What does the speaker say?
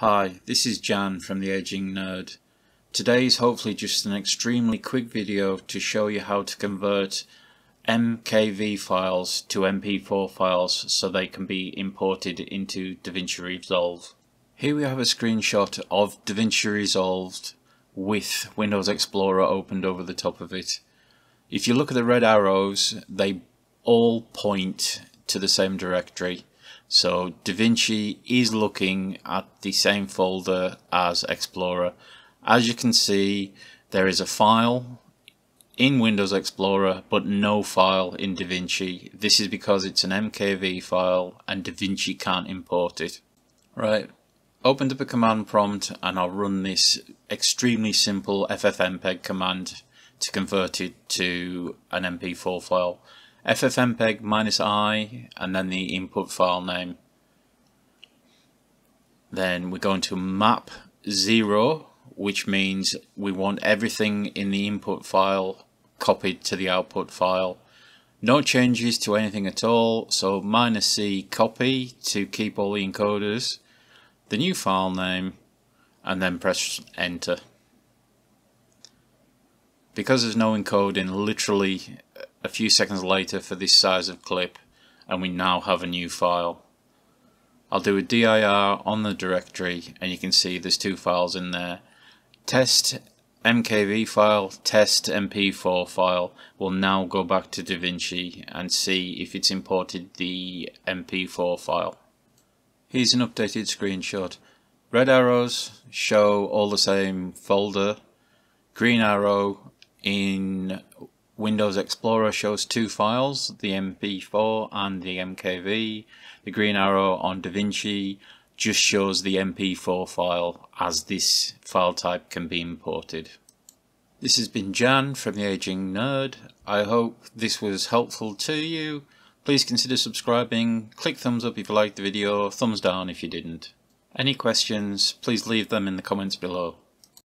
Hi, this is Jan from The Ageing Nerd. Today is hopefully just an extremely quick video to show you how to convert MKV files to MP4 files so they can be imported into DaVinci Resolve. Here we have a screenshot of DaVinci Resolve with Windows Explorer opened over the top of it. If you look at the red arrows, they all point to the same directory. So DaVinci is looking at the same folder as Explorer. As you can see, there is a file in Windows Explorer, but no file in DaVinci. This is because it's an MKV file and DaVinci can't import it. Right, opened up a command prompt and I'll run this extremely simple ffmpeg command to convert it to an MP4 file ffmpeg minus i and then the input file name. Then we're going to map 0 which means we want everything in the input file copied to the output file. No changes to anything at all, so minus C copy to keep all the encoders, the new file name, and then press enter. Because there's no encoding, literally a few seconds later for this size of clip and we now have a new file. I'll do a dir on the directory and you can see there's two files in there. Test MKV file, test MP4 file We'll now go back to DaVinci and see if it's imported the MP4 file. Here's an updated screenshot. Red arrows show all the same folder. Green arrow in Windows Explorer shows two files, the MP4 and the MKV. The green arrow on DaVinci just shows the MP4 file as this file type can be imported. This has been Jan from The Ageing Nerd. I hope this was helpful to you. Please consider subscribing, click thumbs up if you liked the video, thumbs down if you didn't. Any questions, please leave them in the comments below.